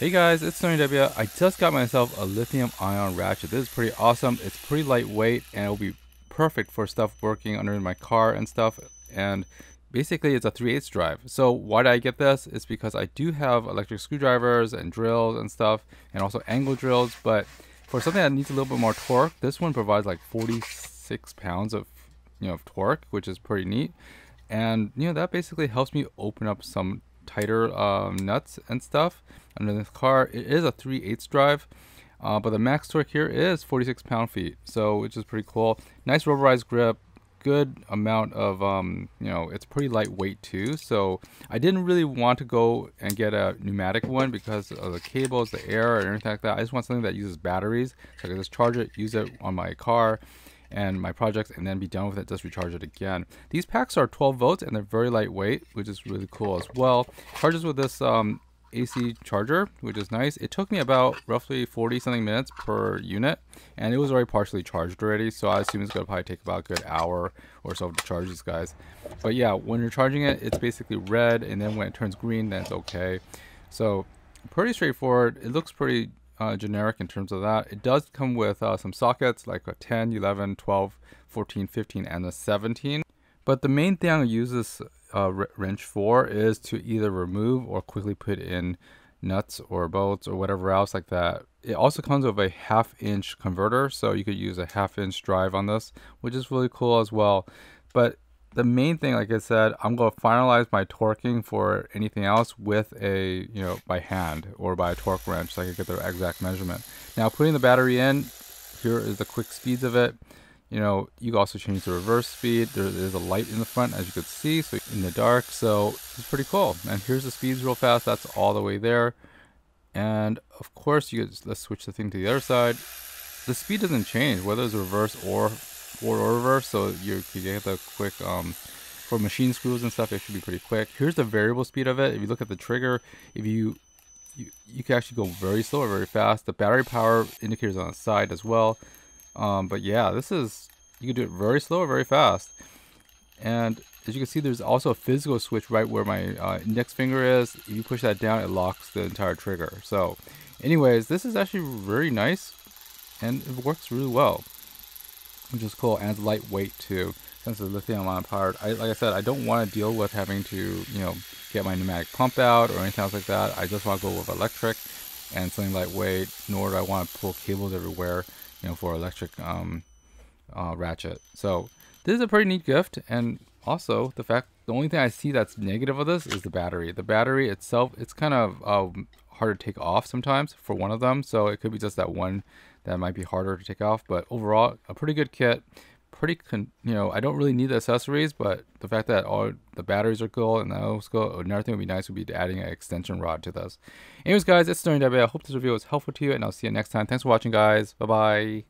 Hey guys, it's Tony W. I just got myself a lithium ion ratchet. This is pretty awesome. It's pretty lightweight and it'll be perfect for stuff working under my car and stuff. And basically it's a 3 8 drive. So why did I get this? It's because I do have electric screwdrivers and drills and stuff and also angle drills. But for something that needs a little bit more torque, this one provides like 46 pounds of you know of torque, which is pretty neat. And you know that basically helps me open up some tighter um, nuts and stuff under this car. It is a 3 8 drive, uh, but the max torque here is 46 pound feet, so which is pretty cool. Nice rubberized grip, good amount of um, you know it's pretty lightweight too so i didn't really want to go and get a pneumatic one because of the cables the air and everything like that i just want something that uses batteries so i can just charge it use it on my car and my projects and then be done with it just recharge it again these packs are 12 volts and they're very lightweight which is really cool as well charges with this um, AC charger, which is nice. It took me about roughly 40 something minutes per unit, and it was already partially charged already, so I assume it's gonna probably take about a good hour or so to charge these guys. But yeah, when you're charging it, it's basically red, and then when it turns green, then it's okay. So pretty straightforward. It looks pretty uh, generic in terms of that. It does come with uh, some sockets like a 10, 11, 12, 14, 15, and a 17. But the main thing I use this uh, wrench for is to either remove or quickly put in nuts or bolts or whatever else like that. It also comes with a half inch converter, so you could use a half inch drive on this, which is really cool as well. But the main thing, like I said, I'm going to finalize my torquing for anything else with a, you know, by hand or by a torque wrench so I can get the exact measurement. Now putting the battery in, here is the quick speeds of it. You know, you also change the reverse speed. There is a light in the front as you can see, so in the dark. So it's pretty cool. And here's the speeds real fast. That's all the way there. And of course, you could, let's switch the thing to the other side. The speed doesn't change, whether it's reverse or or reverse, so you can get the quick, um, for machine screws and stuff, it should be pretty quick. Here's the variable speed of it. If you look at the trigger, if you, you, you can actually go very slow or very fast. The battery power indicators on the side as well. Um, but yeah, this is, you can do it very slow or very fast. And as you can see, there's also a physical switch right where my uh, index finger is. If you push that down, it locks the entire trigger. So anyways, this is actually very nice and it works really well which is cool and it's lightweight too since it's lithium ion powered. I, like i said i don't want to deal with having to you know get my pneumatic pump out or anything else like that. I just want to go with electric and something lightweight nor do i want to pull cables everywhere you know for electric um, uh, ratchet. So this is a pretty neat gift and also the fact the only thing i see that's negative of this is the battery. The battery itself it's kind of um, hard to take off sometimes for one of them so it could be just that one that might be harder to take off. But overall, a pretty good kit. Pretty, con- you know, I don't really need the accessories, but the fact that all the batteries are cool and those cool, another thing would be nice would be adding an extension rod to this. Anyways, guys, it's Sterling W. I hope this review was helpful to you, and I'll see you next time. Thanks for watching, guys. Bye bye.